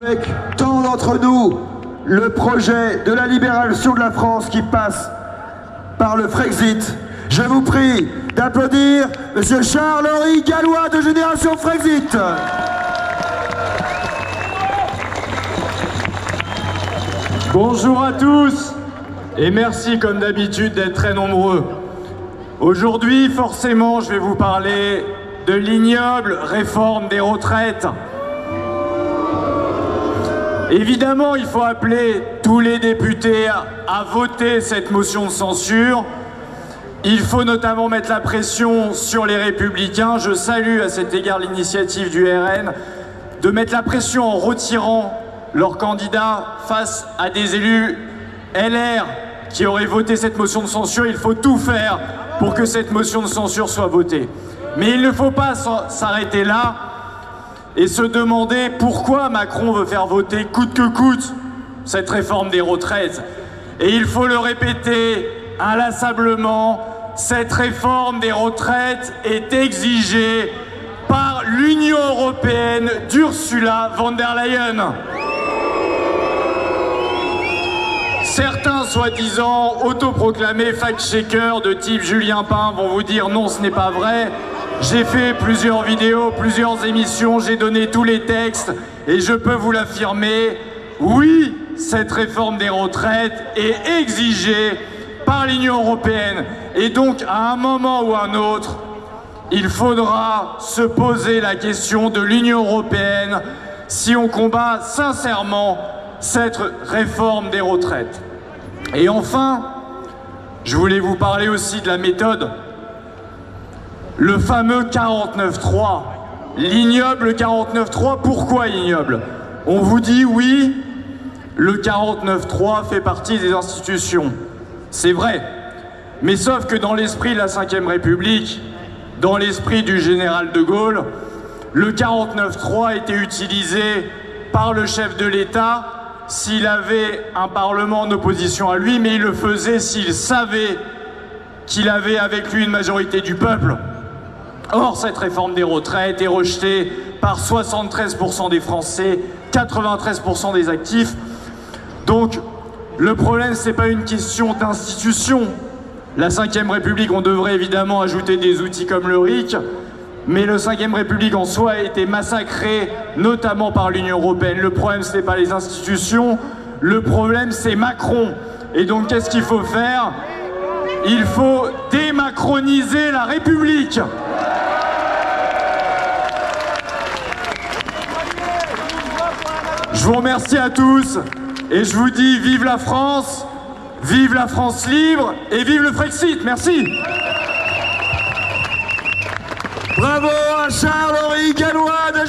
Avec tant d'entre nous, le projet de la libération de la France qui passe par le Frexit. Je vous prie d'applaudir M. Charles-Henri Gallois de Génération Frexit. Bonjour à tous et merci comme d'habitude d'être très nombreux. Aujourd'hui, forcément, je vais vous parler de l'ignoble réforme des retraites. Évidemment, il faut appeler tous les députés à voter cette motion de censure. Il faut notamment mettre la pression sur les républicains. Je salue à cet égard l'initiative du RN de mettre la pression en retirant leur candidat face à des élus LR qui auraient voté cette motion de censure. Il faut tout faire pour que cette motion de censure soit votée. Mais il ne faut pas s'arrêter là et se demander pourquoi Macron veut faire voter coûte que coûte cette réforme des retraites. Et il faut le répéter inlassablement, cette réforme des retraites est exigée par l'Union européenne d'Ursula von der Leyen. Certains soi-disant autoproclamés fact-checkers de type Julien Pain vont vous dire non, ce n'est pas vrai. J'ai fait plusieurs vidéos, plusieurs émissions, j'ai donné tous les textes et je peux vous l'affirmer, oui, cette réforme des retraites est exigée par l'Union européenne. Et donc, à un moment ou à un autre, il faudra se poser la question de l'Union européenne si on combat sincèrement cette réforme des retraites. Et enfin, je voulais vous parler aussi de la méthode le fameux 49.3. L'ignoble 49.3, pourquoi ignoble? On vous dit oui, le 49.3 fait partie des institutions. C'est vrai. Mais sauf que dans l'esprit de la Ve République, dans l'esprit du général de Gaulle, le 49.3 était utilisé par le chef de l'État s'il avait un Parlement en opposition à lui, mais il le faisait s'il savait qu'il avait avec lui une majorité du peuple. Or, cette réforme des retraites est rejetée par 73% des Français, 93% des actifs. Donc, le problème, ce n'est pas une question d'institution. La Ve République, on devrait évidemment ajouter des outils comme le RIC, mais le 5e République en soi a été massacré, notamment par l'Union Européenne. Le problème, ce n'est pas les institutions, le problème, c'est Macron. Et donc, qu'est-ce qu'il faut faire? Il faut démacroniser la République. Je vous remercie à tous et je vous dis vive la France, vive la France libre et vive le Frexit. Merci. Bravo à Charles-Henri Gallois de